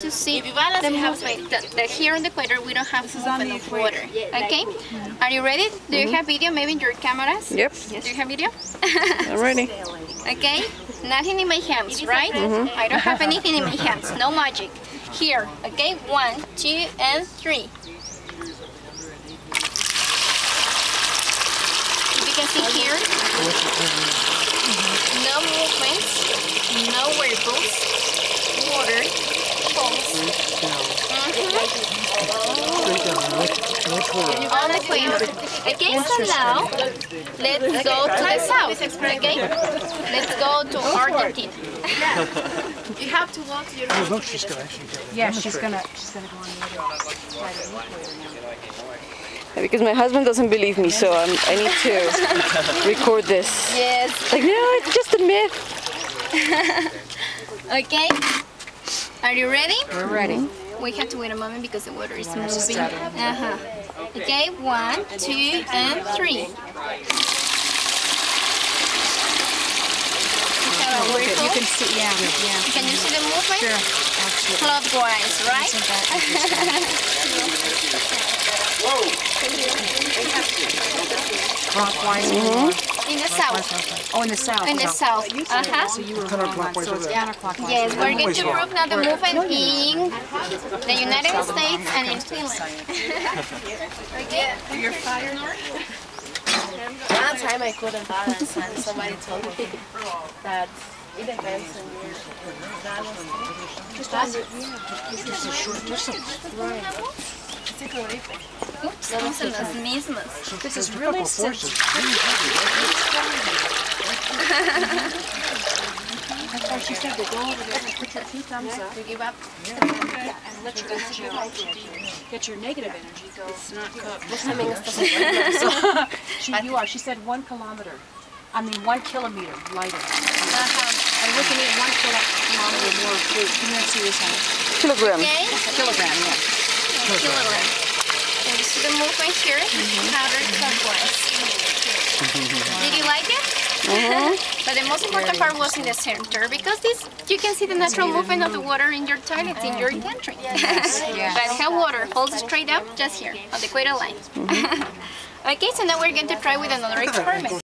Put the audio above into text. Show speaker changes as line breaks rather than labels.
to see the movement. That, that here on the equator we don't have movement of water. Okay? Are you ready? Do you mm-hmm. have video maybe in your cameras?
Yep,
Do you have video?
I'm ready.
okay? Nothing in my hands, right? Mm-hmm. I don't have anything in my hands. No magic. Here, okay? One, two, and three. If you can see here, no movements, no whirlpools, water, falls. On the equator. Okay, so now let's go to the south. Okay, let's go to Argentina.
You have to walk to your
Oh, look, she's gonna actually go.
Yeah, she's gonna she's gonna go on the other side of the equator now.
Yeah, Because my husband doesn't believe me, so I'm, I need to record this.
Yes.
Like, no, it's just a myth.
Okay. Are you ready?
We're ready.
We have to wait a moment because the water is moving. Uh huh. Okay, one, two, and three. You have a
Look at, you
whirlpool.
can see, yeah, yeah.
Can you see the movement?
Sure, absolutely.
Clockwise, right?
Isn't that interesting? Clockwise or-
In the south.
Oh, in the south.
In the
no.
south. Uh huh.
So you were wrong on, so it's counterclockwise.
Yes, we're going to prove now the movement in the United States and in Finland. okay? You're fire
One time I couldn't balance and somebody told me that it depends on your
This is really. That's why she said to go over there and put your two thumbs up.
You give up.
and let your energy. Get your negative energy go. It's not She, you are. She said one kilometer. I mean, one kilometer lighter. And we can eat one kilometer more see this?
Kilogram.
Okay?
Kilogram, yeah.
Kilogram. Can you see the movement here? Counterclockwise. Did you like it? Uh-huh. but the most important part was in the center because this you can see the natural movement of the water in your toilets in your country. but how water holds straight up just here on the equator line. Mm-hmm. okay, so now we're going to try with another experiment.